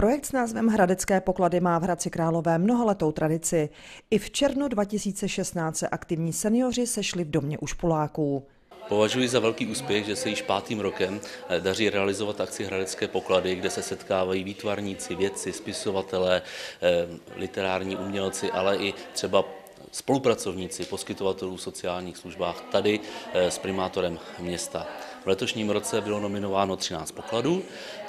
Projekt s názvem Hradecké poklady má v Hradci Králové mnohaletou tradici. I v červnu 2016 se aktivní seniori sešli v domě už Poláků. Považuji za velký úspěch, že se již pátým rokem eh, daří realizovat akci Hradecké poklady, kde se setkávají výtvarníci, vědci, spisovatelé, eh, literární umělci, ale i třeba spolupracovníci poskytovatelů v sociálních službách tady eh, s primátorem města. V letošním roce bylo nominováno 13 pokladů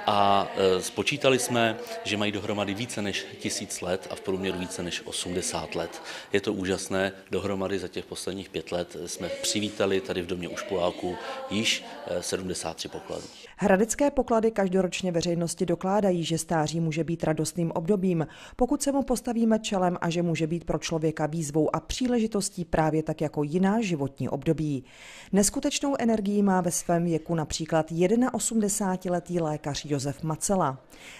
a e, spočítali jsme, že mají dohromady více než tisíc let a v průměru více než 80 let. Je to úžasné, dohromady za těch posledních pět let jsme přivítali tady v domě Ušpoláků již 73 e, pokladů. Hradecké poklady každoročně veřejnosti dokládají, že stáří může být radostným obdobím, pokud se mu postavíme čelem a že může být pro člověka výzvou a příležitostí právě tak jako jiná životní období. Neskutečnou energii má ve svém věku například 81-letý lékař Josef Macela.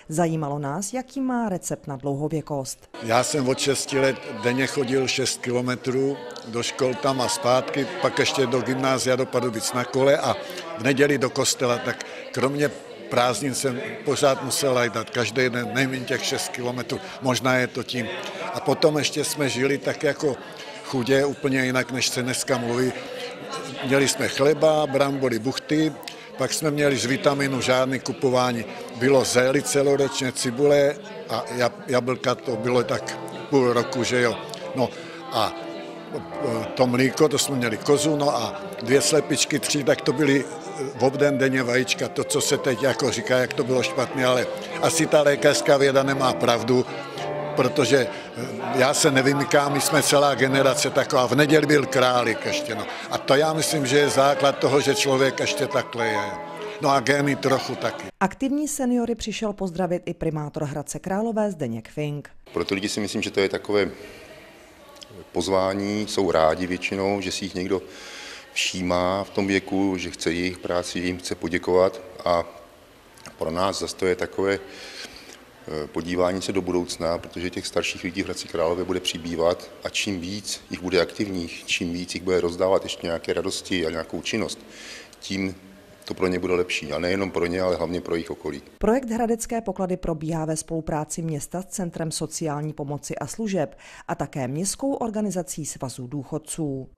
Zajímalo nás, jaký má recept na dlouhověkost. Já jsem od 6 let denně chodil 6 kilometrů do škol tam a zpátky, pak ještě do gymnázia do Pardubic na kole a v neděli do kostela, tak kromě prázdnin jsem pořád musel jít každý den nejméně těch 6 kilometrů, možná je to tím. A potom ještě jsme žili tak jako chudě, úplně jinak, než se dneska mluví. Měli jsme chleba, brambory, buchty, pak jsme měli z vitaminu žádný kupování. Bylo zély celoročně, cibule a jablka to bylo tak půl roku, že jo. No a to mlíko, to jsme měli kozu, no a dvě slepičky, tři, tak to byly v obden denně vajíčka, to, co se teď jako říká, jak to bylo špatně, ale asi ta lékařská věda nemá pravdu, protože eh, já se nevymykám, my jsme celá generace taková, v neděli byl králik ještě, no. A to já myslím, že je základ toho, že člověk ještě takhle je. No a gény trochu taky. Aktivní seniory přišel pozdravit i primátor Hradce Králové Zdeněk Fink. Pro ty lidi si myslím, že to je takové pozvání, jsou rádi většinou, že si jich někdo všímá v tom věku, že chce jejich práci, jim chce poděkovat. A pro nás zase to je takové eh, podívání se do budoucna, protože těch starších lidí v Hradci Králové bude přibývat a čím víc jich bude aktivních, čím víc jich bude rozdávat ještě nějaké radosti a nějakou činnost, tím to pro ně bude lepší. A nejenom pro ně, ale hlavně pro jejich okolí. Projekt Hradecké poklady probíhá ve spolupráci města s Centrem sociální pomoci a služeb a také městskou organizací svazů důchodců.